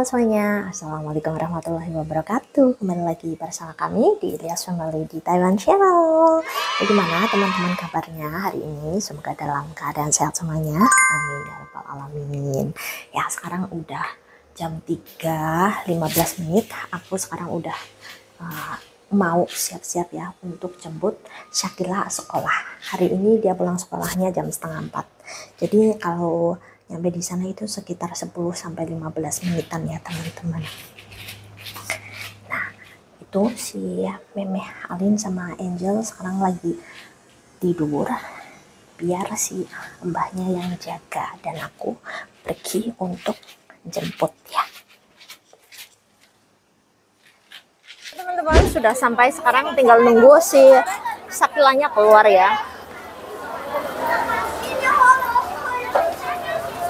Halo semuanya, Assalamualaikum warahmatullahi wabarakatuh. Kembali lagi bersama kami di Ilyas Family di Taiwan Channel. Bagaimana teman-teman kabarnya hari ini? Semoga dalam keadaan sehat semuanya. Amin ya rabbal alamin. Ya sekarang udah jam 3.15 menit. Aku sekarang udah uh, mau siap-siap ya untuk jemput Syakila sekolah. Hari ini dia pulang sekolahnya jam setengah 4 Jadi kalau nyampe di sana itu sekitar 10 sampai 15 menitan ya teman-teman. Nah itu si Memeh Alin sama Angel sekarang lagi tidur biar si mbahnya yang jaga dan aku pergi untuk jemput ya. Teman-teman sudah sampai sekarang tinggal nunggu si sakilanya keluar ya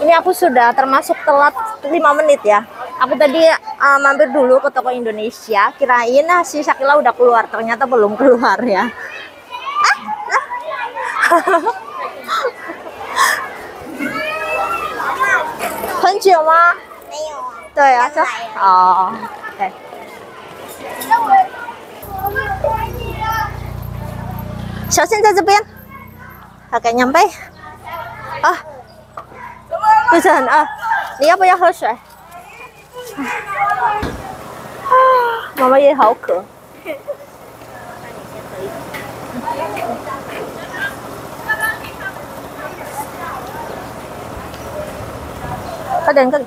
ini aku sudah termasuk telat 5 menit ya aku tadi uh, mampir dulu ke toko Indonesia kirain ah, si Shakila udah keluar ternyata belum keluar ya ah, ah. 很久吗？没有啊。对啊，就哦，OK。小心在这边，agak nyampe 啊。 肚子很饿，你要不要喝水？妈妈也好渴。快点，快点。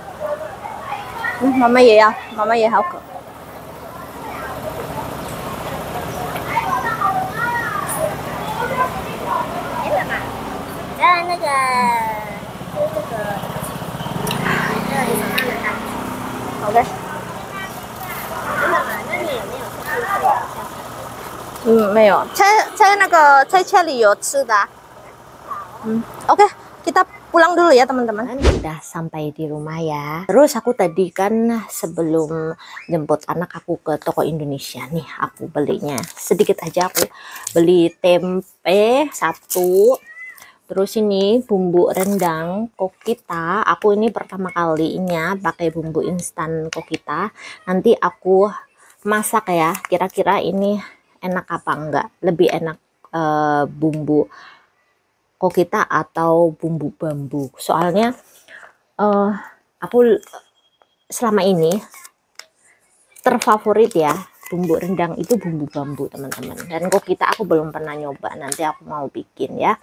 嗯，妈妈也要，妈妈也好渴。没有，在在那个在车里有吃的。Hmm, oke, okay, kita pulang dulu ya teman-teman. Udah sampai di rumah ya. Terus aku tadi kan sebelum jemput anak aku ke toko Indonesia nih, aku belinya sedikit aja aku beli tempe satu, terus ini bumbu rendang kokita aku ini pertama kalinya pakai bumbu instan kokita nanti aku masak ya kira-kira ini enak apa enggak? Lebih enak e, bumbu kokita atau bumbu bambu? Soalnya e, aku selama ini terfavorit ya bumbu rendang itu bumbu bambu teman-teman. Dan kokita aku belum pernah nyoba nanti aku mau bikin ya.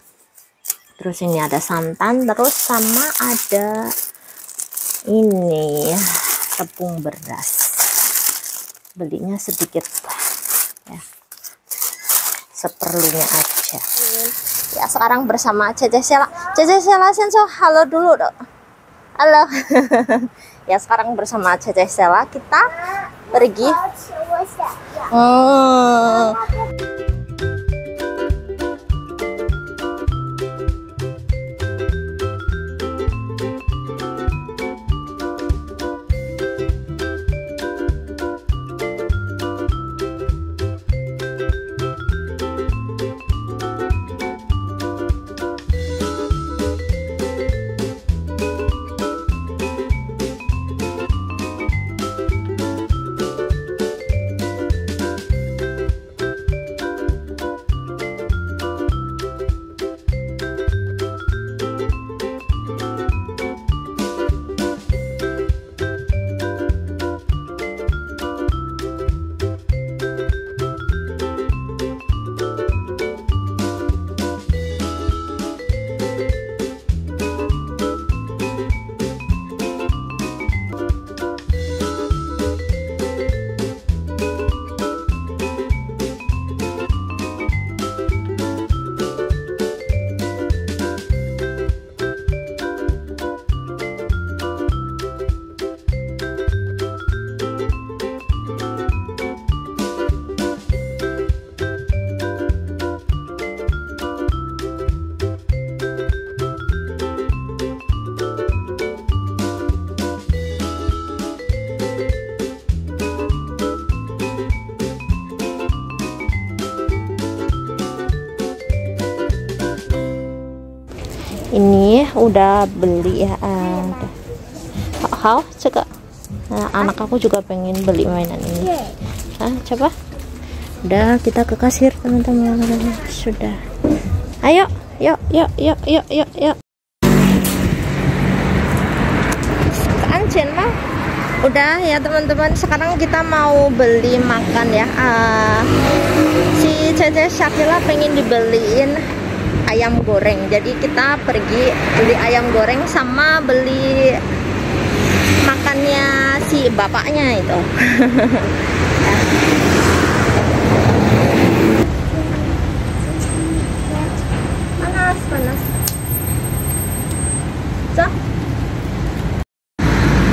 Terus ini ada santan terus sama ada ini tepung beras. Belinya sedikit ya seperlunya aja. Ya sekarang bersama Cece Sela. Cece Sela Senso halo dulu dok. Halo. Ya sekarang bersama Cece Sela kita pergi. Hmm. Udah beli ya ada hao cek nah, anak aku juga pengen beli mainan ini. Ah coba. Udah kita ke kasir teman-teman. Sudah. Ayo yuk yuk yuk yuk yuk yuk. Mah udah ya teman-teman. Sekarang kita mau beli makan ya. Uh, si Cece Syakila pengen dibeliin ayam goreng. Jadi kita pergi beli ayam goreng sama beli makannya si bapaknya itu. Panas panas. So?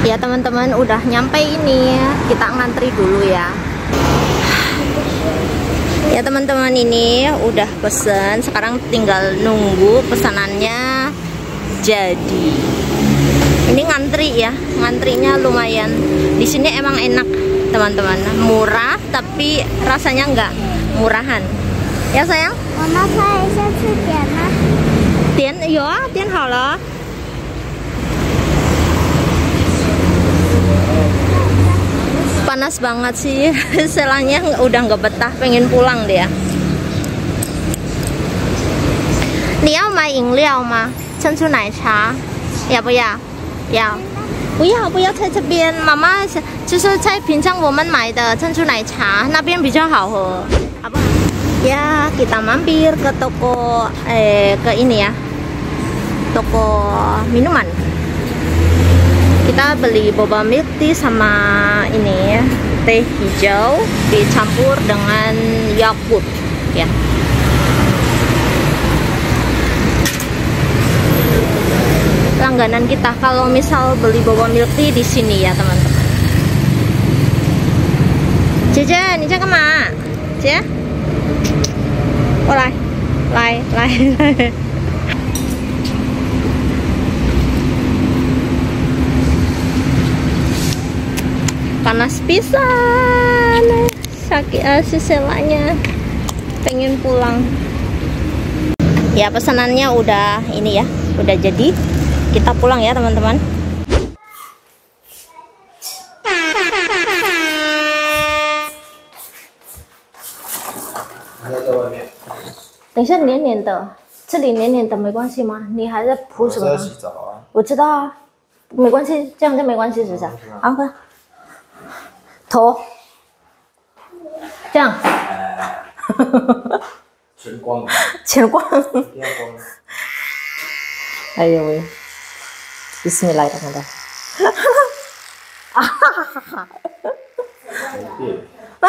Ya teman-teman udah nyampe ini. Kita ngantri dulu ya ya teman-teman ini udah pesen sekarang tinggal nunggu pesanannya jadi ini ngantri ya ngantrinya lumayan di sini emang enak teman-teman murah tapi rasanya enggak murahan ya sayang Mama 拍一下字典吗？点有啊点好了 panas banget sih selangnya udah nggak betah pengen pulang dia 你要买饮料吗？珍珠奶茶，要不要？要。不要不要在这边，妈妈是就是在平常我们买的珍珠奶茶那边比较好喝，好不好？Ya kita mampir ke toko eh ke ini ya toko minuman. Kita beli boba milk tea sama ini ya teh hijau dicampur dengan Yakult ya. Langganan kita kalau misal beli boba milk tea di sini ya, teman-teman. Jajan, cek ke mana? Cece Oh, lai. Lai, lai. panas pisan sakit uh, si selanya pengen pulang ya pesanannya udah ini ya udah jadi kita pulang ya teman-teman等一下黏黏的，这里黏黏的没关系吗？你还在铺什么我在？洗澡啊，我知道啊，没关系，这样就没关系，是不是？好，快， 头，这样，全光了，全光。一定要光。Ayo weh. Bismillahirrahmanirrahim. 没电。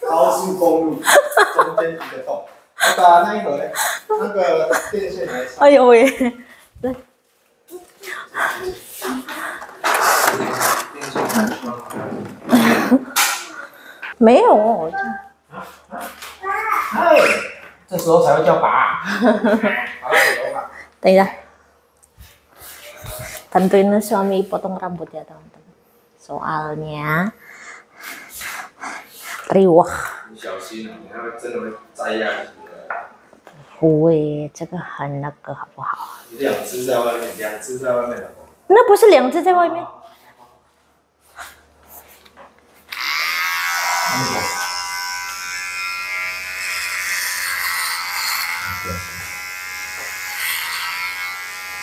高速公路中间一个洞，我把那一盒嘞，那个电线来插。哎呦喂，来，电线来插。没有，我就哎，这时候才会叫爸。好了，走吧。等一下。Tentuin suami potong rambut ya teman-teman. Soalnya riwah 你小心啊，你要真的会摘下去的。会这个很那个好不好？两只在外面，两只在外面的。那不是两只在外面？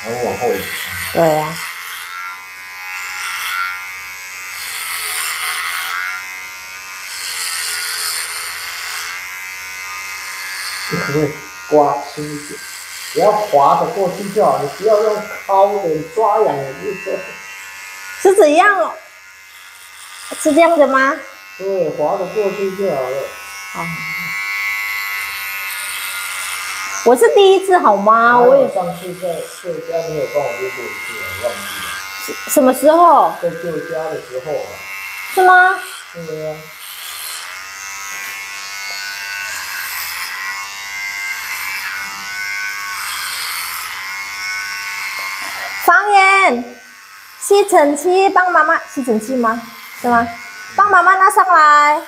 然后往后移。对呀、你可不可以刮轻一点？只要滑得过去就好，你不要用抠的、抓痒的，就是是怎样哦？是这样子吗？对，滑得过去就好了。啊，我是第一次好吗？我也上次在旧家没有帮我录过一次，我忘记了，什么时候？在旧家的时候啊，是吗？对啊，方言，吸尘器帮妈妈吸尘器吗？是吗？帮妈妈拿上来。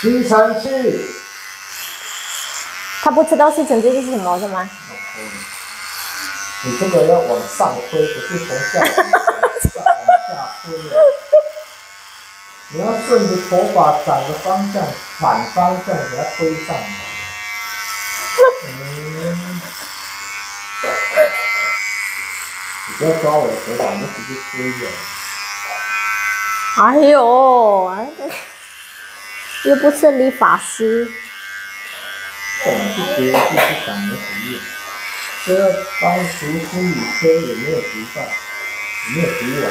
吸尘器。他不知道吸尘器是什么是吗？你这个要往上推，不是从下往下推。你要顺着头发长的方向，反方向给它推上来。嗯。你不要抓我的头发，你就直接推了。哎呦，又不是理发师。我们是学就是长的职业，这要当读心理科有没有读到？有没有读完？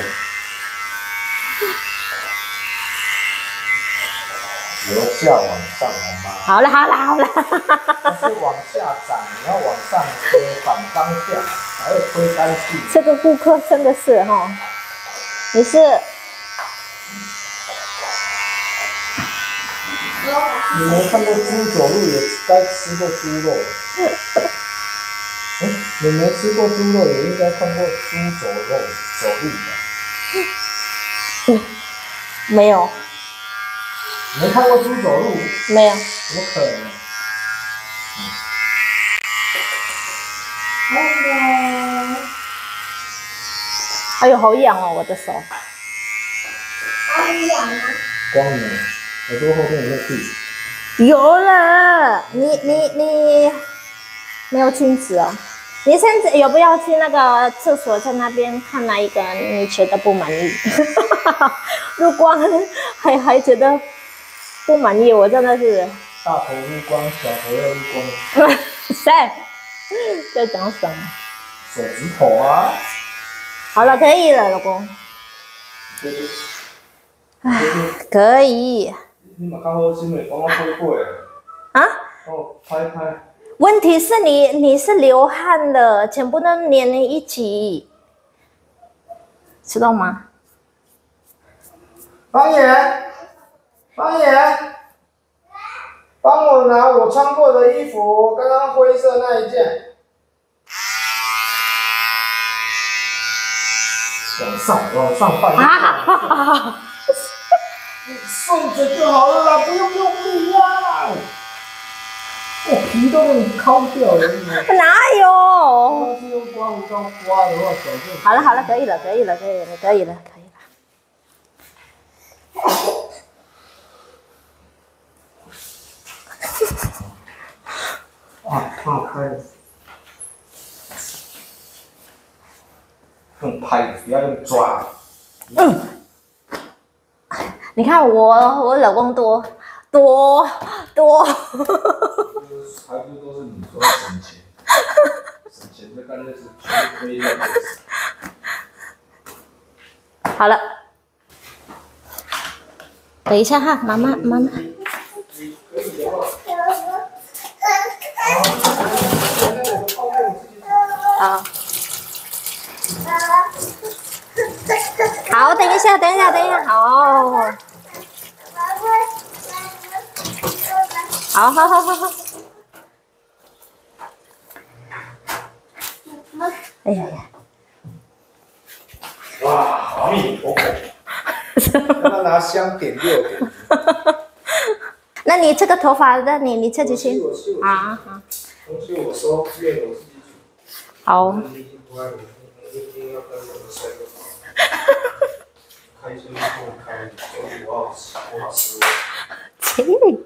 由下往上好吗？好了好了好了，不是往下长，你要往上推，反方向，还要推干净。这个顾客真的是哈，你是你没看过猪走路，也该吃过猪肉。哎，你没吃过猪肉，也应该看过猪走肉走路吧？没有没看过猪走路，没有，怎么可能？哎呦好痒哦，我的手。光明？耳朵后面有没有屁？有了，你你你没有亲子哦。你现在有不要去那个厕所，在那边看哪一个你觉得不满意？如果还还觉得不满意，我真的是大头入光，小头要入光，谁在讲什么？手指头啊！好了，可以了，老公，哎，可以你嘛较好心的，帮我拍过的，啊。哦拍拍。问题是你你是流汗的，全部都粘在一起，知道吗？方言，方言，帮我穿过的衣服，刚刚灰色那一件。往上，往上放。啊！顺着就好了啦，不用用力呀。我皮都给你抠掉了，哪有？要是用刮胡刀刮的话，早就。好了好了，可以了，可以了，可以了，可以了，可以了。啊，放开。用拍，不要用抓。嗯，你看我我老公多多多，还不都是你说省钱，省钱这干脆是全亏的。好了，等一下哈，妈妈妈妈，好，好，等一下，等一下，等一下，好，好好好好好，哎呀呀。哇，阿弥陀佛！让他拿香点六点。那你这个头发，那你你自己去我去，我去，啊好东西我收，愿我 어. 제일